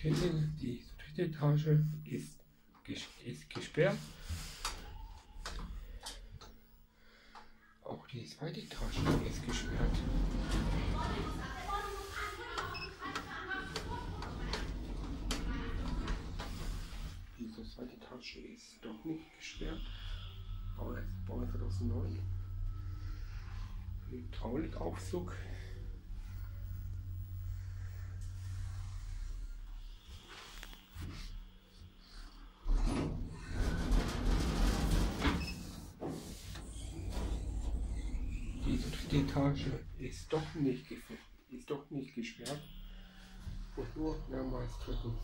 dritte, die dritte Etage ist, ist gesperrt. Auch die zweite Etage ist gesperrt. Diese zweite Etage ist doch nicht gesperrt. Baujahr 2009. Hydraulikaufzug. Dritte Etage ist doch nicht, ist doch nicht gesperrt und nur mehrmals drücken.